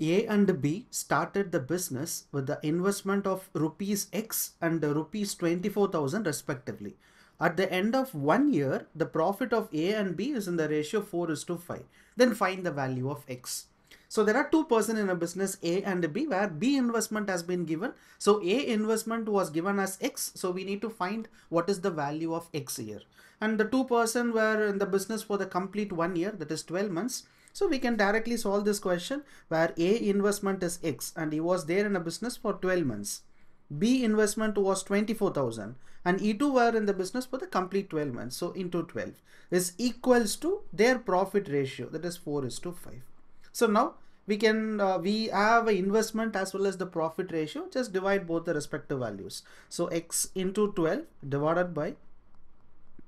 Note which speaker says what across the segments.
Speaker 1: A and B started the business with the investment of rupees X and rupees 24,000 respectively. At the end of one year, the profit of A and B is in the ratio 4 is to 5. Then find the value of X. So there are two person in a business A and B where B investment has been given. So A investment was given as X. So we need to find what is the value of X here. And the two person were in the business for the complete one year that is 12 months. So we can directly solve this question where A investment is X and he was there in a business for 12 months. B investment was 24,000 and E2 were in the business for the complete 12 months. So into 12 is equals to their profit ratio that is 4 is to 5. So now we can uh, we have an investment as well as the profit ratio just divide both the respective values. So x into 12 divided by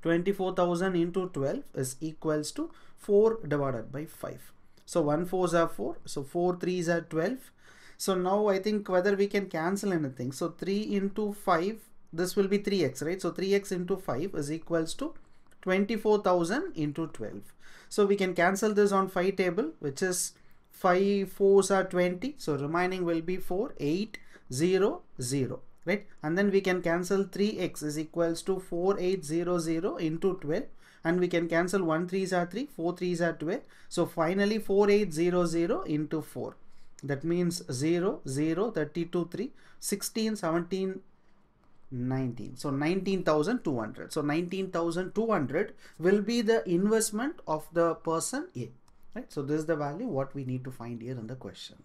Speaker 1: 24,000 into 12 is equals to 4 divided by 5. So 1 4s are 4. So 4 3s are 12. So now I think whether we can cancel anything. So 3 into 5 this will be 3x right. So 3x into 5 is equals to 24,000 into 12. So we can cancel this on 5 table which is 5 4s are 20. So remaining will be 4 8 0 0 right? And then we can cancel 3x is equals to 4800 into 12 and we can cancel 1 3s are 3 4 3s are 12 so finally 4800 into 4 that means 0 0 32 3 16 17 19 so 19200 so 19200 will be the investment of the person a. Right? So this is the value what we need to find here in the question